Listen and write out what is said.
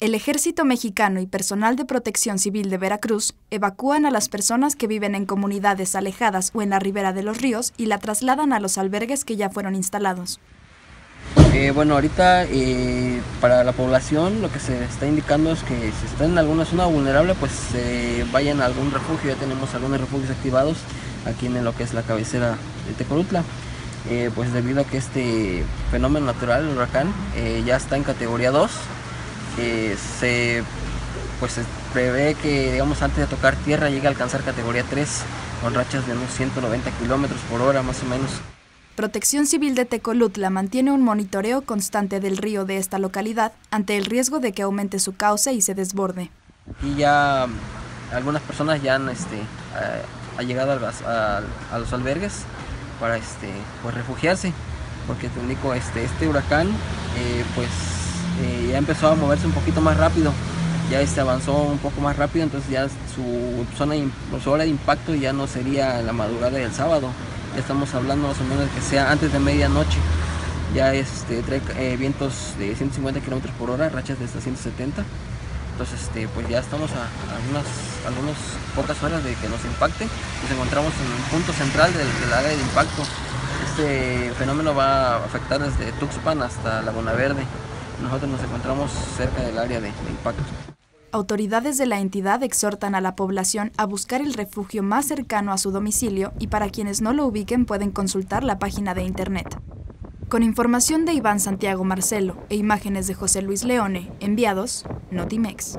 El ejército mexicano y personal de protección civil de Veracruz evacúan a las personas que viven en comunidades alejadas o en la ribera de los ríos y la trasladan a los albergues que ya fueron instalados. Eh, bueno, ahorita eh, para la población lo que se está indicando es que si están en alguna zona vulnerable, pues eh, vayan a algún refugio. Ya tenemos algunos refugios activados aquí en lo que es la cabecera de Tecolutla. pues debido a que este fenómeno natural, el huracán, ya está en categoría 2, se, pues, se prevé que digamos, antes de tocar tierra llegue a alcanzar categoría 3 con rachas de unos 190 kilómetros por hora más o menos. Protección Civil de Tecolutla mantiene un monitoreo constante del río de esta localidad ante el riesgo de que aumente su cauce y se desborde. Y ya algunas personas ya han este, ha, llegado a, los albergues para este, pues, refugiarse, porque este, este huracán eh, pues eh, ya empezó a moverse un poquito más rápido, ya este avanzó un poco más rápido, entonces ya su zona su hora de impacto ya no sería la madrugada del sábado, ya estamos hablando más o menos de que sea antes de medianoche, ya este, trae eh, vientos de 150 km por hora, rachas de hasta 170, entonces este, pues ya estamos a, algunas, algunas pocas horas de que nos impacte, nos encontramos en el punto central del área de impacto, este fenómeno va a afectar desde Tuxpan hasta Laguna Verde. Nosotros nos encontramos cerca del área de, impacto. Autoridades de la entidad exhortan a la población a buscar el refugio más cercano a su domicilio y para quienes no lo ubiquen pueden consultar la página de internet. Con información de Iván Santiago Marcelo e imágenes de José Luis Leone, enviados, Notimex.